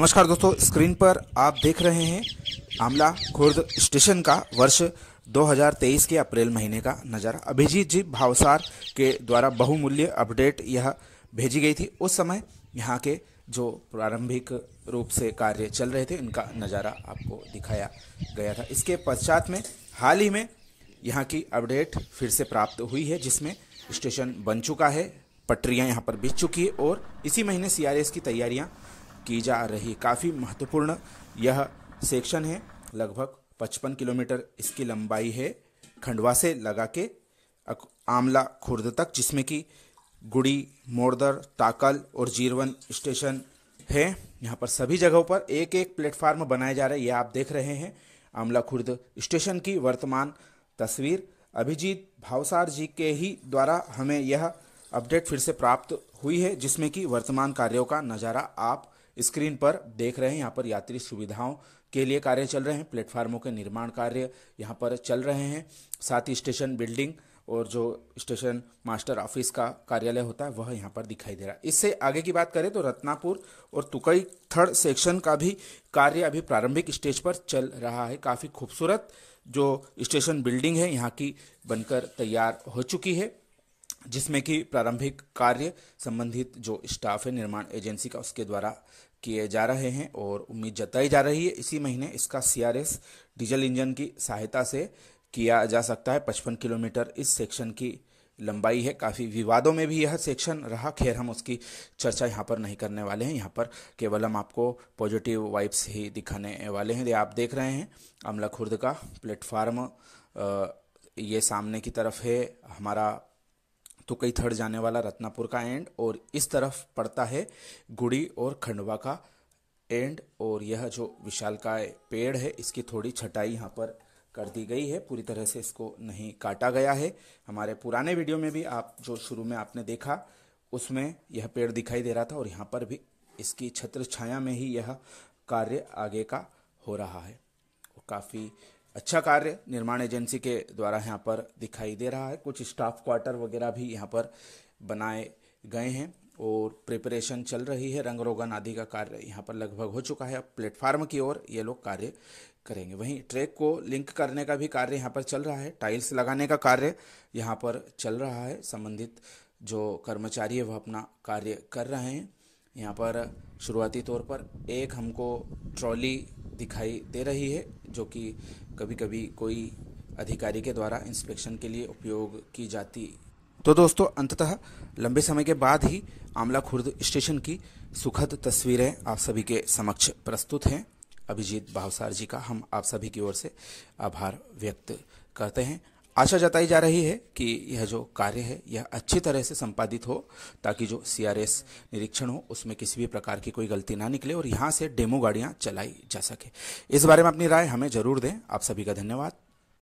नमस्कार दोस्तों, स्क्रीन पर आप देख रहे हैं आमला खुर्द स्टेशन का वर्ष 2023 के अप्रैल महीने का नज़ारा। अभिजीत जी भावसार के द्वारा बहुमूल्य अपडेट यह भेजी गई थी। उस समय यहाँ के जो प्रारंभिक रूप से कार्य चल रहे थे, उनका नज़ारा आपको दिखाया गया था। इसके पश्चात में हाल ही में यहाँ की अपडेट फिर से प्राप्त हुई है, जिसमें स्टेशन बन चुका है, पटरियाँ यहाँ पर बिछ चुकी है और इसी महीने सीआरएस की तैयारियाँ की जा रही काफ़ी महत्वपूर्ण यह सेक्शन है। लगभग 55 किलोमीटर इसकी लंबाई है। खंडवा से लगा के आमला खुर्द तक, जिसमें कि गुड़ी, मोरदर टाकल और जीरवन स्टेशन है। यहाँ पर सभी जगहों पर एक एक प्लेटफार्म बनाए जा रहे हैं। ये आप देख रहे हैं आमला खुर्द स्टेशन की वर्तमान तस्वीर। अभिजीत भावसार जी के ही द्वारा हमें यह अपडेट फिर से प्राप्त हुई है, जिसमें कि वर्तमान कार्यों का नज़ारा आप स्क्रीन पर देख रहे हैं, यहाँ पर यात्री सुविधाओं के लिए कार्य चल रहे हैं, प्लेटफार्मों के निर्माण कार्य यहाँ पर चल रहे हैं। साथ ही स्टेशन बिल्डिंग और जो स्टेशन मास्टर ऑफ़िस का कार्यालय होता है, वह यहाँ पर दिखाई दे रहा है। इससे आगे की बात करें तो रत्नापुर और तुकई थर्ड सेक्शन का भी कार्य अभी प्रारंभिक स्टेज पर चल रहा है। काफ़ी खूबसूरत जो स्टेशन बिल्डिंग है, यहाँ की बनकर तैयार हो चुकी है। जिसमें कि प्रारंभिक कार्य संबंधित जो स्टाफ है निर्माण एजेंसी का, उसके द्वारा किए जा रहे हैं और उम्मीद जताई जा रही है। इसी महीने इसका सीआरएस डीजल इंजन की सहायता से किया जा सकता है। पचपन किलोमीटर इस सेक्शन की लंबाई है। काफ़ी विवादों में भी यह सेक्शन रहा। खैर, हम उसकी चर्चा यहाँ पर नहीं करने वाले हैं। यहाँ पर केवल हम आपको पॉजिटिव वाइब्स ही दिखाने वाले हैं। आप देख रहे हैं, अमला खुर्द का प्लेटफार्म ये सामने की तरफ़ है। हमारा तो कई थर्ड जाने वाला रत्नापुर का एंड और इस तरफ़ पड़ता है गुड़ी और खंडवा का एंड और यह जो विशाल का पेड़ है, इसकी थोड़ी छटाई यहाँ पर कर दी गई है। पूरी तरह से इसको नहीं काटा गया है। हमारे पुराने वीडियो में भी आप, जो शुरू में आपने देखा, उसमें यह पेड़ दिखाई दे रहा था और यहाँ पर भी इसकी छत्र छाया में ही यह कार्य आगे का हो रहा है। काफ़ी अच्छा कार्य निर्माण एजेंसी के द्वारा यहाँ पर दिखाई दे रहा है। कुछ स्टाफ क्वार्टर वगैरह भी यहाँ पर बनाए गए हैं और प्रिपरेशन चल रही है। रंग रोगन आदि का कार्य यहाँ पर लगभग हो चुका है। अब प्लेटफार्म की ओर ये लोग कार्य करेंगे। वहीं ट्रैक को लिंक करने का भी कार्य यहाँ पर चल रहा है। टाइल्स लगाने का कार्य यहाँ पर चल रहा है। संबंधित जो कर्मचारी है, वह अपना कार्य कर रहे हैं। यहाँ पर शुरुआती तौर पर एक हमको ट्रॉली दिखाई दे रही है, जो कि कभी कभी कोई अधिकारी के द्वारा इंस्पेक्शन के लिए उपयोग की जाती। तो दोस्तों, अंततः लंबे समय के बाद ही आमला खुर्द स्टेशन की सुखद तस्वीरें आप सभी के समक्ष प्रस्तुत हैं। अभिजीत भावसार जी का हम आप सभी की ओर से आभार व्यक्त करते हैं। आशा जताई जा रही है कि यह जो कार्य है, यह अच्छी तरह से संपादित हो, ताकि जो सीआरएस निरीक्षण हो, उसमें किसी भी प्रकार की कोई गलती ना निकले और यहाँ से डेमो गाड़ियाँ चलाई जा सके। इस बारे में अपनी राय हमें ज़रूर दें। आप सभी का धन्यवाद।